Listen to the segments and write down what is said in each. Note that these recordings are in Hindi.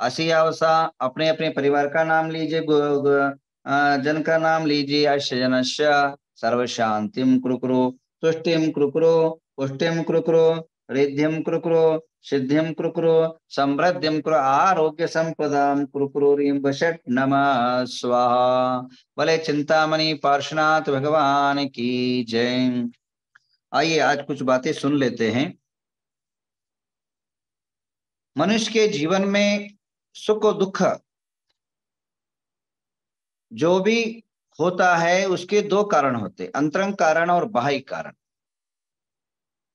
अवसा अपने अपने परिवार का नाम लीजिए जन का नाम लीजिए अश जनश्य सर्व शांतिम कुरुकुरु तुष्टिम कुरुकुरु पुष्टिम कुरुकुरु रिद्धिम कुरुकुरु सिद्धिम कुरुकुरु समृद्धिम कुरु, आरोग्य संपदाम कुरुकुरुरीम बषट नम स्वाहा। भले चिंतामणि पार्श्वनाथ भगवान की जय। आइए आज कुछ बातें सुन लेते हैं। मनुष्य के जीवन में सुख और दुख। जो भी होता है, उसके दो कारण होते अंतरंग कारण और बाह्य कारण।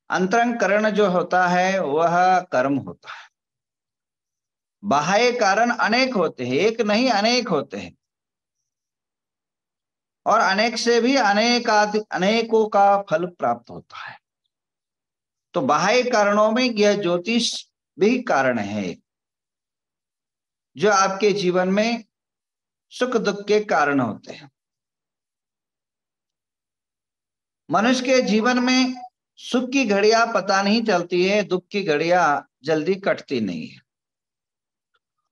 अंतरंग कारण जो होता है, वह कर्म होता है। बाह्य कारण अनेक होते हैं, एक नहीं, अनेक होते हैं। और अनेक से भी अनेक अनेकों का फल प्राप्त होता है। तो बाह्य कारणों में यह ज्योतिष भी कारण है जो आपके जीवन में सुख दुख के कारण होते हैं। मनुष्य के जीवन में सुख की घड़िया पता नहीं चलती है, दुख की घड़िया जल्दी कटती नहीं है।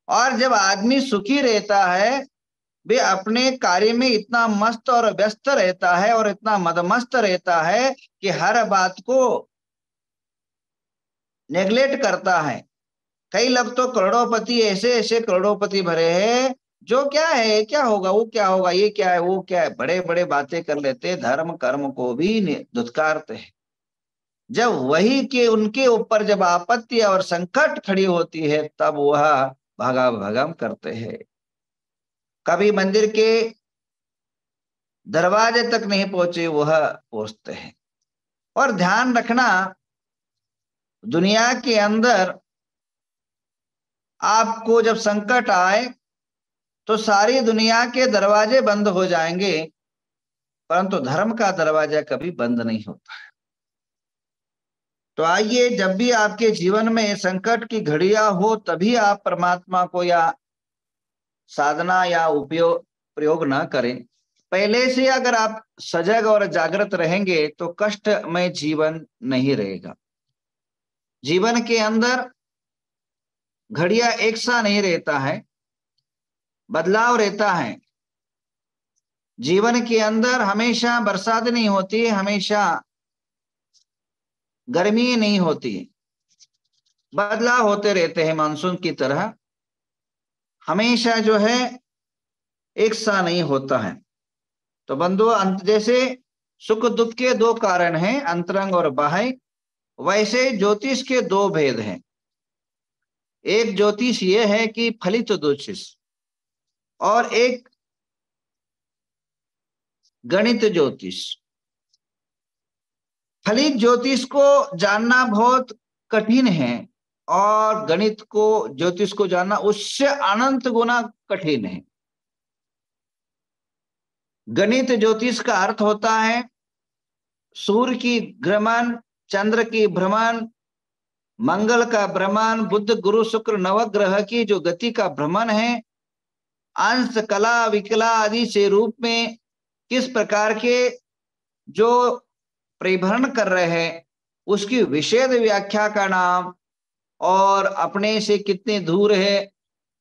और जब आदमी सुखी रहता है, वे अपने कार्य में इतना मस्त और व्यस्त रहता है और इतना मदमस्त रहता है कि हर बात को नेग्लेक्ट करता है। कई लोग तो करोड़ोपति, ऐसे ऐसे करोड़ोपति भरे हैं, जो क्या है क्या होगा, वो क्या होगा, ये क्या है, वो क्या है? बड़े बड़े बातें कर लेते धर्म, कर्म को भी दुत्कारते हैं। जब वही के, उनके ऊपर जब आपत्ति और संकट खड़ी होती है, तब वह भागा भगम करते हैं। कभी मंदिर के दरवाजे तक नहीं पहुँचे, वह पहुँचते हैं। और ध्यान रखना, दुनिया के अंदर आपको जब संकट आए तो सारी दुनिया के दरवाजे बंद हो जाएँगे, परंतु धर्म का दरवाज़ा कभी बंद नहीं होता। है तो आइए, जब भी आपके जीवन में संकट की घड़िया हो, तभी आप परमात्मा को या साधना या उपयोग प्रयोग ना करें। पहले से अगर आप सजग और जागृत रहेंगे तो कष्ट में जीवन नहीं रहेगा। जीवन के अंदर घड़िया एक सा नहीं रहता है, बदलाव रहता है। जीवन के अंदर हमेशा बरसात नहीं होती, हमेशा गर्मी नहीं होती। बदलाव होते रहते हैं मानसून की तरह। हमेशा जो है, एक सा नहीं होता है। तो बंधु, अंत जैसे सुख दुख के दो कारण हैं, अंतरंग और बाह्य। वैसे ज्योतिष के दो भेद हैं। एक ज्योतिष ये है कि फलित ज्योतिष और एक गणित ज्योतिष। फलित ज्योतिष को जानना बहुत कठिन है और गणित को, ज्योतिष को जानना उससे अनंत गुना कठिन है। गणित ज्योतिष का अर्थ होता है सूर्य की भ्रमण चंद्र की भ्रमण मंगल का भ्रमण बुद्ध, गुरु, शुक्र, नवग्रह की जो गति का भ्रमण है, अंश, कला, विकला आदि से रूप में किस प्रकार के जो परिभ्रमण कर रहे हैं, उसकी विषेद व्याख्या का नाम और अपने से कितने दूर है,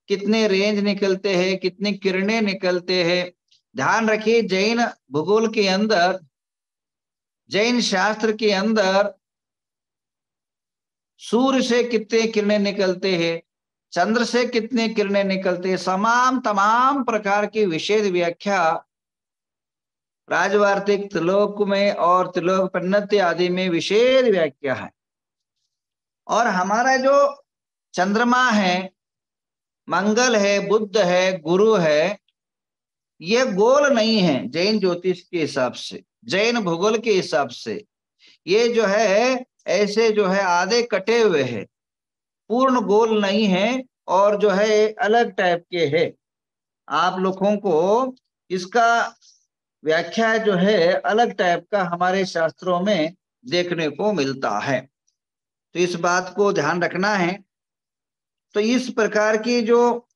कितने रेंज निकलते हैं, कितनी किरणें निकलते हैं। ध्यान रखिए, जैन भूगोल के अंदर, जैन शास्त्र के अंदर सूर्य से कितने किरणें निकलते हैं, चंद्र से कितने किरणें निकलते हैं तमाम तमाम प्रकार की विशेष व्याख्या राजवार्तिक त्रिलोक में और त्रिलोक पन्नति आदि में विशेष व्याख्या है। और हमारा जो चंद्रमा है, मंगल है, बुद्ध है, गुरु है, ये गोल नहीं है जैन ज्योतिष के हिसाब से, जैन भूगोल के हिसाब से। ये जो है ऐसे जो है आधे कटे हुए हैं। पूर्ण गोल नहीं है और जो है अलग टाइप के है। आप लोगों को इसका व्याख्या जो है अलग टाइप का हमारे शास्त्रों में देखने को मिलता है। तो इस बात को ध्यान रखना है। तो इस प्रकार की जो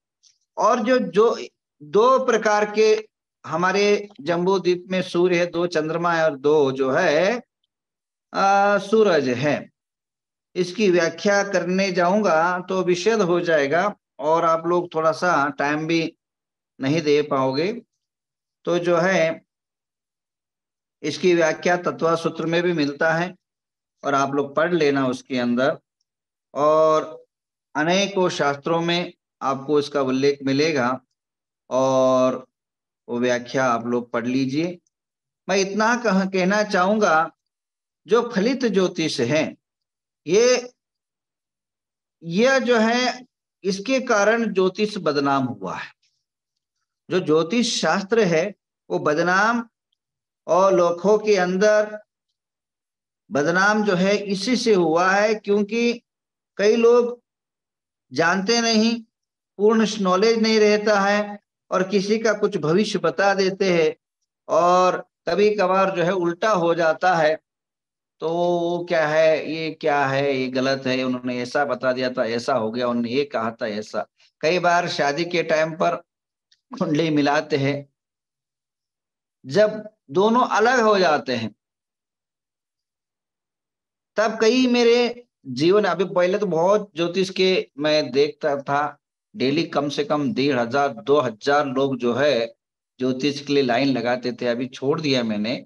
और जो जो दो प्रकार के हमारे जम्बू द्वीप में सूर्य है, दो चंद्रमा है और दो जो है आ, सूरज है। इसकी व्याख्या करने जाऊँगा तो विषद हो जाएगा और आप लोग थोड़ा सा टाइम भी नहीं दे पाओगे। तो जो है इसकी व्याख्या तत्व सूत्र में भी मिलता है और आप लोग पढ़ लेना उसके अंदर। और अनेकों शास्त्रों में आपको इसका उल्लेख मिलेगा और वो व्याख्या आप लोग पढ़ लीजिए। मैं इतना कह कहना चाहूँगा जो फलित ज्योतिष है, ये, यह जो है, इसके कारण ज्योतिष बदनाम हुआ है। जो ज्योतिष शास्त्र है, वो बदनाम और लोगों के अंदर बदनाम जो है, इसी से हुआ है, क्योंकि कई लोग जानते नहीं, पूर्ण नॉलेज नहीं रहता है और किसी का कुछ भविष्य बता देते हैं और कभी कभार जो है उल्टा हो जाता है। तो क्या है? ये क्या है? ये गलत है? उन्होंने ऐसा बता दिया था, ऐसा हो गया, उन्होंने ये कहा था ऐसा। कई बार शादी के टाइम पर कुंडली मिलाते हैं, जब दोनों अलग हो जाते हैं, तब कई मेरे जीवन, अभी पहले तो बहुत ज्योतिष के मैं देखता था, डेली कम से कम डेढ़ हज़ार, दो हज़ार लोग जो है, ज्योतिष के लिए लाइन लगाते थे, अभी छोड़ दिया मैंने।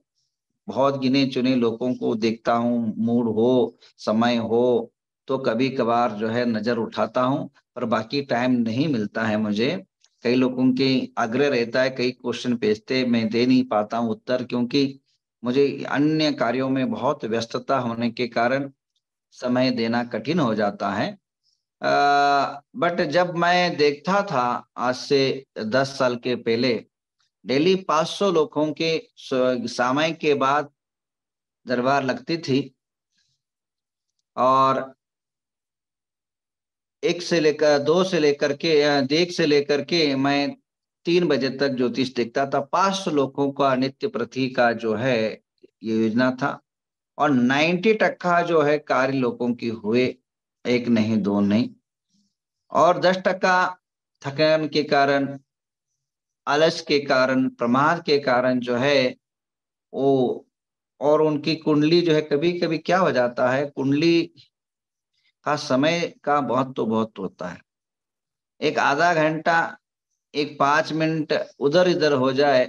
बहुत गिने चुने लोगों को देखता हूँ, मूड हो, समय हो तो कभी कभार जो है नज़र उठाता हूँ, पर बाकी टाइम नहीं मिलता है मुझे। कई लोगों के आग्रह रहता है, कई क्वेश्चन भेजते, मैं दे नहीं पाता हूँ उत्तर क्योंकि मुझे अन्य कार्यों में बहुत व्यस्तता होने के कारण समय देना कठिन हो जाता है। बट जब मैं देखता था आज से दस साल के पहले डेली 500 लोगों के समय के बाद दरबार लगती थी और एक से लेकर, दो से लेकर के देख से लेकर के मैं तीन बजे तक ज्योतिष देखता था। पाँच सौ लोगों का नित्य प्रति का जो है, ये योजना था और नाइन्टी टक्का जो है कार्य लोगों की हुए, एक नहीं, दो नहीं। और दस टक्का थकान के कारण आलस के कारण, प्रमाद के कारण जो है, वो, और उनकी कुंडली जो है कभी कभी क्या हो जाता है, कुंडली का समय का बहुत तो बहुत होता है। एक आधा घंटा, एक पाँच मिनट उधर इधर हो जाए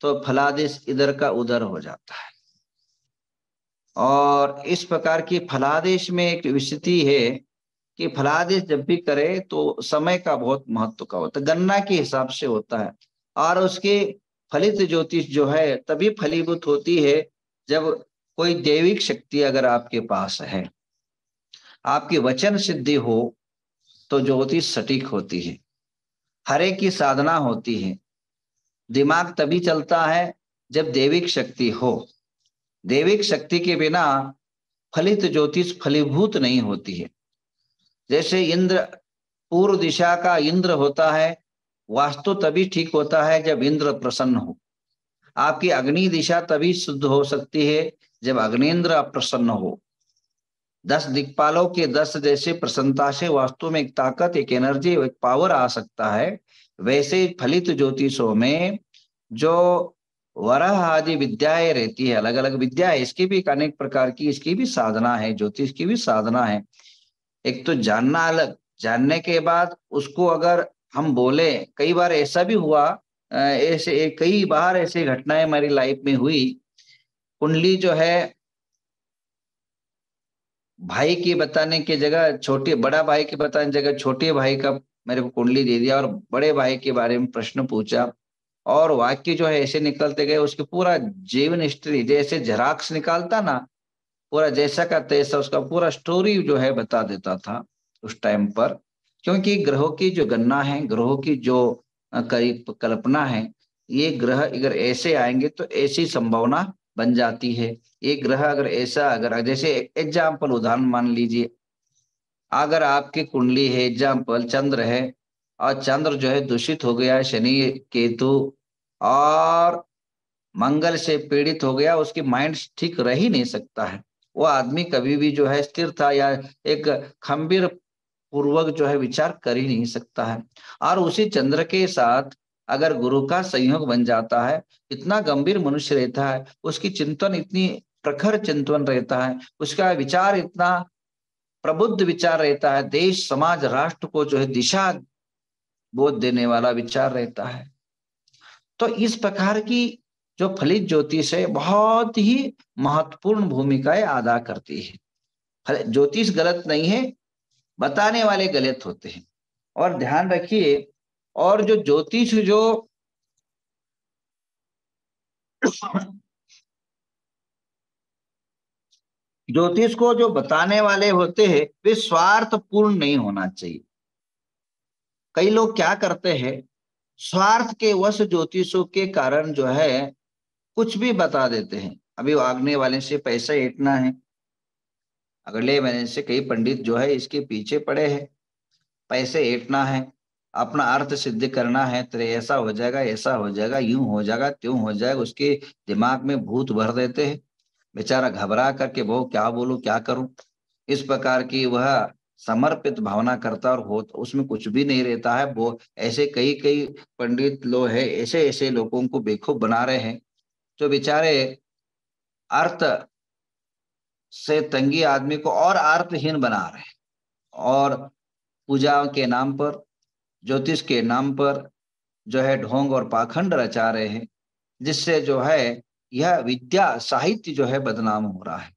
तो फलादेश इधर का उधर हो जाता है। और इस प्रकार की फलादेश में एक स्थिति है कि फलादेश जब भी करे तो समय का बहुत महत्व का होता है। गन्ना के हिसाब से होता है। और उसकी फलित ज्योतिष जो है, तभी फलीभूत होती है जब कोई दैविक शक्ति अगर आपके पास है। आपकी वचन सिद्धि हो तो ज्योतिष सटीक होती है। हरे की साधना होती है। दिमाग तभी चलता है जब देविक शक्ति हो। देविक शक्ति के बिना फलित ज्योतिष फलीभूत नहीं होती है। जैसे इंद्र, पूर्व दिशा का इंद्र होता है वास्तु तभी ठीक होता है जब इंद्र प्रसन्न हो। आपकी अग्नि दिशा तभी शुद्ध हो सकती है जब अग्निंद्र प्रसन्न हो। दस दिक्पालों के दस जैसे प्रसन्नता से वास्तु में एक ताकत, एक एनर्जी एक पावर आ सकता है। वैसे फलित ज्योतिषों में जो वरह आदि विद्याएँ रहती है अलग अलग विद्या है इसकी भी अनेक प्रकार की, इसकी भी साधना है, ज्योतिष की भी साधना है। एक तो जानना अलग, जानने के बाद उसको अगर हम बोले, कई बार ऐसा भी हुआ ऐसे, कई बार ऐसी घटनाएँ हमारी लाइफ में हुई। कुंडली जो है, भाई की बताने की जगह, छोटे, बड़ा भाई की बताने जगह, छोटे भाई का मेरे को कुंडली दे दिया और बड़े भाई के बारे में प्रश्न पूछा। और वाक्य जो है, ऐसे निकलते गए, उसके पूरा जीवन हिस्ट्री जैसे झराक्स निकालता ना, पूरा जैसा का तैसा, उसका पूरा स्टोरी जो है बता देता था उस टाइम पर। क्योंकि ग्रहों की जो गणना है, ग्रहों की जो कल्पना है, ये ग्रह अगर ऐसे आएँगे तो ऐसी संभावना बन जाती है। ये ग्रह अगर ऐसा, अगर जैसे एग्ज़ाम्पल उदाहरण मान लीजिए, अगर आपकी कुंडली है एग्ज़ाम्पल चंद्र है, और चंद्र जो है दूषित हो गया शनि केतु, और मंगल से पीड़ित हो गया, उसकी माइंड ठीक रह ही नहीं सकता है। वो आदमी कभी भी जो है स्थिर था या एक खंबीर पूर्वक जो है विचार कर ही नहीं सकता है। और उसी चंद्र के साथ अगर गुरु का संयोग बन जाता है, इतना गंभीर मनुष्य रहता है, उसकी चिंतन इतनी प्रखर चिंतन रहता है, उसका विचार इतना प्रबुद्ध विचार रहता है, देश, समाज, राष्ट्र को जो है दिशा बोध देने वाला विचार रहता है। तो इस प्रकार की जो फलित ज्योतिष है, बहुत ही महत्वपूर्ण भूमिकाएँ अदा करती है। ज्योतिष गलत नहीं है बताने वाले गलत होते हैं। और ध्यान रखिए, और जो ज्योतिष जो ज्योतिष को जो बताने वाले होते हैं, वे स्वार्थ पूर्ण नहीं होना चाहिए। कई लोग क्या करते हैं, स्वार्थ के वश ज्योतिषों के कारण जो है, कुछ भी बता देते हैं। अभी आगने वाले से पैसा ऐटना है। अगले महीने से कई पंडित जो है इसके पीछे पड़े हैं। पैसे ऐटना है, अपना अर्थ सिद्ध करना है, तेरे ऐसा हो जाएगा, ऐसा हो जाएगा, यूँ हो जाएगा, त्यों हो जाएगा, उसके दिमाग में भूत भर देते हैं। बेचारा घबरा करके वो क्या बोलू, क्या करूँ? इस प्रकार की वह समर्पित भावना करता और हो तो उसमें कुछ भी नहीं रहता है। वो ऐसे कई कई पंडित लोग है, ऐसे ऐसे लोगों को बेखूब बना रहे हैं, जो बेचारे अर्थ से तंगी आदमी को और अर्थहीन बना रहे हैं। और पूजा के नाम पर, ज्योतिष के नाम पर जो है ढोंग और पाखंड रचा रहे हैं, जिससे जो है यह विद्या साहित्य जो है बदनाम हो रहा है।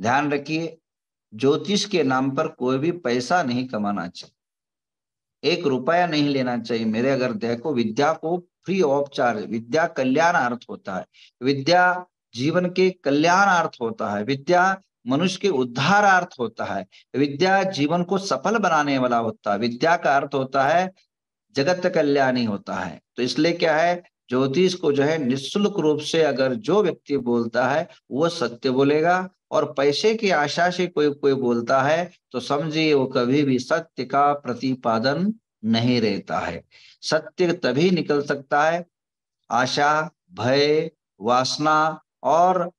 ध्यान रखिए, ज्योतिष के नाम पर कोई भी पैसा नहीं कमाना चाहिए। एक रुपया नहीं लेना चाहिए। मेरे अगर देखो, विद्या को फ्री ऑफ़ चार्ज विद्या कल्याण अर्थ होता है। विद्या जीवन के कल्याण अर्थ होता है, विद्या मनुष्य के उद्धार अर्थ होता है, विद्या जीवन को सफल बनाने वाला होता है, विद्या का अर्थ होता है जगत कल्याणी होता है। तो इसलिए क्या है, ज्योतिष को जो है निशुल्क रूप से अगर जो व्यक्ति बोलता है, वो सत्य बोलेगा और पैसे की आशा से कोई कोई बोलता है तो समझिए वो कभी भी सत्य का प्रतिपादन नहीं रहता है। सत्य तभी निकल सकता है, आशा, भय, वासना और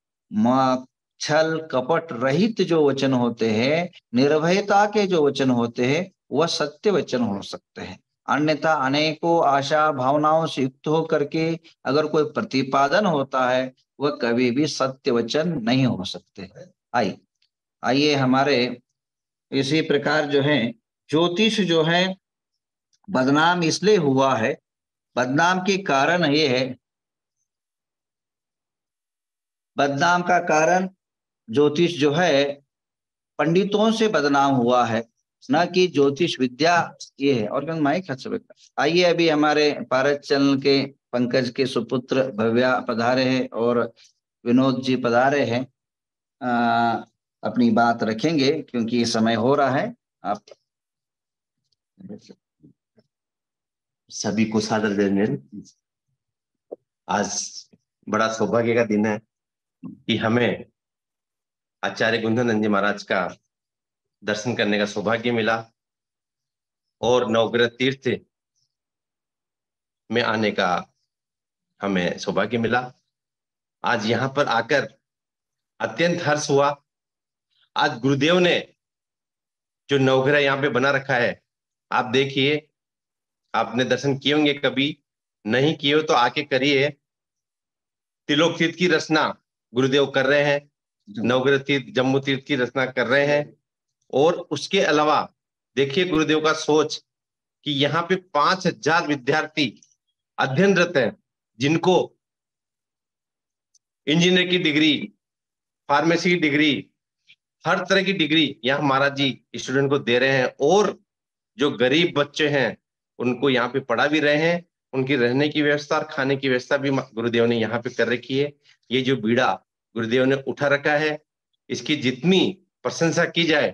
छल कपट रहित जो वचन होते हैं, निर्भयता के जो वचन होते हैं, वह सत्य वचन हो सकते हैं। अन्यथा अनेकों आशा भावनाओं से युक्त होकर के अगर कोई प्रतिपादन होता है, वह कभी भी सत्य वचन नहीं हो सकते। आइए आइए हमारे इसी प्रकार जो है, ज्योतिष जो है, बदनाम इसलिए हुआ है, बदनाम के कारण ये है बदनाम का कारण ज्योतिष जो है, पंडितों से बदनाम हुआ है। न कि ज्योतिष विद्या ये है। और माइक? आइए अभी हमारे पारस चरण के पंकज के सुपुत्र भव्या पधारे हैं और विनोद जी पधारे हैं। अपनी बात रखेंगे क्योंकि ये समय हो रहा है। आप सभी को सादर आज बड़ा सौभाग्य का दिन है। कि हमें आचार्य गुंधन जी महाराज का दर्शन करने का सौभाग्य मिला और नवग्रह तीर्थ में आने का हमें सौभाग्य मिला। आज यहाँ पर आकर अत्यंत हर्ष हुआ। आज गुरुदेव ने जो नवग्रह यहाँ पे बना रखा है, आप देखिए, आपने दर्शन किए होंगे कभी, नहीं किए हो तो आके करिए। तिलोक तीर्थ की रचना गुरुदेव कर रहे हैं नवग्रह तीर्थ जम्मू तीर्थ की रचना कर रहे हैं। और उसके अलावा देखिए गुरुदेव का सोच कि यहाँ पे पाँच हज़ार विद्यार्थी अध्ययनरत हैं जिनको इंजीनियर की डिग्री फार्मेसी की डिग्री हर तरह की डिग्री यहाँ महाराज जी स्टूडेंट को दे रहे हैं। और जो गरीब बच्चे हैं उनको यहाँ पे पढ़ा भी रहे हैं उनकी रहने की व्यवस्था और खाने की व्यवस्था भी गुरुदेव ने यहाँ पे कर रखी है। ये जो बीड़ा गुरुदेव ने उठा रखा है इसकी जितनी प्रशंसा की जाए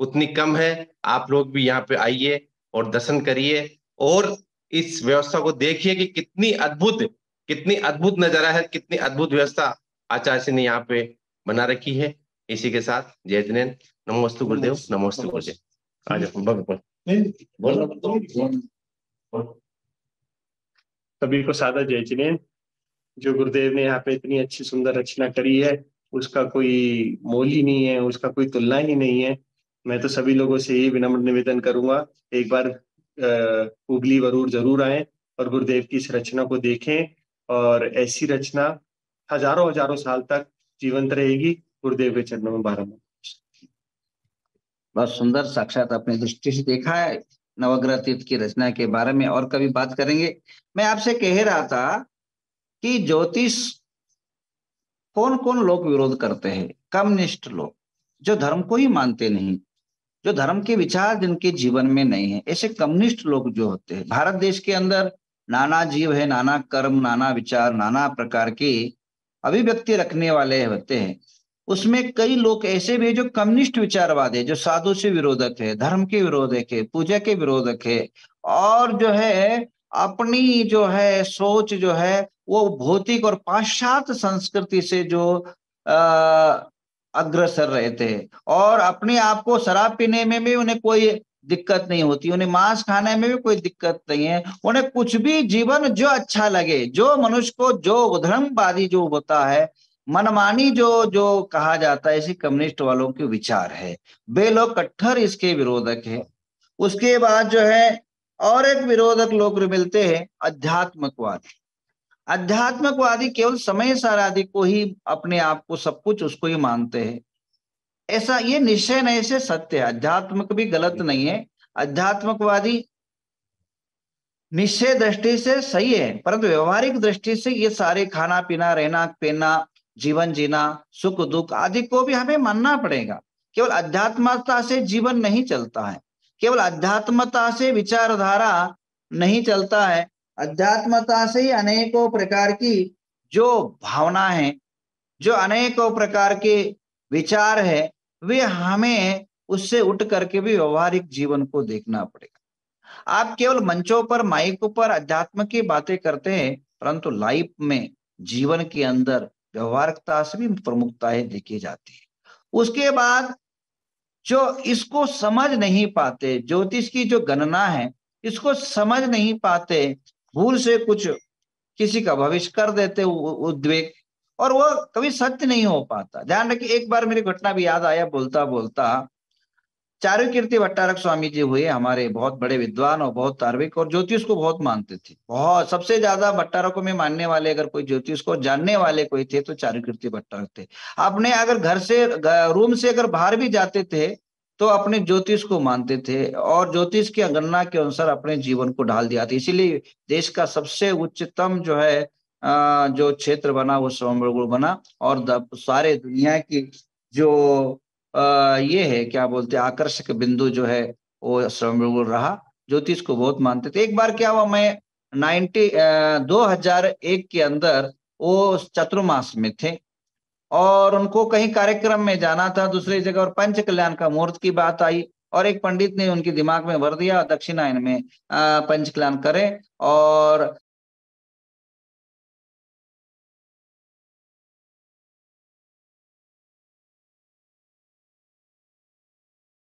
उतनी कम है। आप लोग भी यहाँ पे आइए और दर्शन करिए और इस व्यवस्था को देखिए कि कितनी अद्भुत कितनी अद्भुत नज़ारा है कितनी अद्भुत व्यवस्था आचार्य ने यहाँ पे बना रखी है। इसी के साथ जय जिनेन। नमोस्तु गुरुदेव। नमोस्तु। गुरुदेव। आज सभी को सादा जय जिनेन। जो गुरुदेव ने यहाँ पे इतनी अच्छी सुंदर रचना करी है, उसका कोई मोल ही नहीं है, उसका कोई तुलना ही नहीं है। मैं तो सभी लोगों से यही विनम्र निवेदन करूँगा, एक बार उगली वरूर ज़रूर आए और गुरुदेव की इस रचना को देखें और ऐसी रचना हज़ारों हज़ारों साल तक जीवंत रहेगी। गुरुदेव के चरणों में बारह बहुत सुंदर साक्षात अपनी दृष्टि से देखा है, नवग्रह तीर्थ की रचना के बारे में और कभी बात करेंगे। मैं आपसे कह रहा था कि ज्योतिष कौन कौन लोग विरोध करते हैं? कम्युनिस्ट लोग, जो धर्म को ही मानते नहीं, जो धर्म के विचार जिनके जीवन में नहीं है। ऐसे कम्युनिस्ट लोग जो होते हैं, भारत देश के अंदर नाना जीव है, नाना कर्म, नाना विचार, नाना प्रकार के अभिव्यक्ति रखने वाले होते हैं। उसमें कई लोग ऐसे भी है जो कम्युनिस्ट विचारवाद है, जो साधु से विरोधक है, धर्म के विरोधक है, पूजा के विरोधक है, और जो है अपनी जो है सोच जो है वो भौतिक और पाश्चात्य संस्कृति से जो अग्रसर रहते हैं और अपने आप को शराब पीने में भी उन्हें कोई दिक्कत नहीं होती। उन्हें मांस खाने में भी कोई दिक्कत नहीं है। उन्हें कुछ भी जीवन जो अच्छा लगे, जो मनुष्य को जो धर्मवादी जो होता है, मनमानी जो जो कहा जाता है ऐसे कम्युनिस्ट वालों के विचार है। वे लोग कट्टर इसके विरोधक है। उसके बाद जो है, और एक विरोधक लोग मिलते हैं, अध्यात्मकवादी। अध्यात्मकवादी केवल समय सारादि को ही अपने आप को सब कुछ उसको ही मानते हैं। ऐसा ये निश्चय नहीं से सत्य है। अध्यात्मक भी गलत नहीं है। अध्यात्मकवादी निश्चय दृष्टि से सही है, परंतु व्यवहारिक दृष्टि से ये सारे खाना पीना रहना पीना जीवन जीना सुख दुख आदि को भी हमें मानना पड़ेगा। केवल अध्यात्मता से जीवन नहीं चलता है। केवल अध्यात्मता से विचारधारा नहीं चलता है। अध्यात्मता से ही अनेकों प्रकार की जो भावना है, जो अनेकों प्रकार के विचार है, वे हमें उससे उठ करके भी व्यवहारिक जीवन को देखना पड़ेगा। आप केवल मंचों पर, माइक पर अध्यात्म की बातें करते हैं, परंतु लाइफ में जीवन के अंदर व्यवहारिकता से भी प्रमुखताएँ देखी जाती है। उसके बाद जो इसको समझ नहीं पाते, ज्योतिष की जो गणना है, इसको समझ नहीं पाते भूल से कुछ किसी का भविष्य कर देते उद्वेग, और वो कभी सत्य नहीं हो पाता। ध्यान रखिए, एक बार मेरी घटना भी याद आया बोलता बोलता चारु कीर्ति भट्टारक स्वामी जी हुए हमारे बहुत बड़े विद्वान और बहुत तार्विक और ज्योतिष को बहुत मानते थे। बहुत, सबसे ज़्यादा भट्टारकों में मानने वाले अगर कोई ज्योतिष को जानने वाले कोई थे तो चारु कीर्ति भट्टारक थे। आपने अगर घर से रूम से अगर बाहर भी जाते थे तो अपने ज्योतिष को मानते थे और ज्योतिष की गणना के अनुसार अपने जीवन को ढाल दिया था। इसीलिए देश का सबसे उच्चतम जो है जो क्षेत्र बना, वो सोमगुड़ बना और सारे दुनिया की जो ये है, क्या बोलते आकर्षक बिंदु जो है, वो सोमगुड़ रहा। ज्योतिष को बहुत मानते थे। एक बार क्या हुआ, मैं नाइन्टी दो हज़ार एक के अंदर वो चतुर्मास में थे। और उनको कहीं कार्यक्रम में जाना था, दूसरी जगह, और पंच कल्याण का मुहूर्त की बात आई, और एक पंडित ने उनके दिमाग में भर दिया, दक्षिणायन में पंच कल्याण करें, और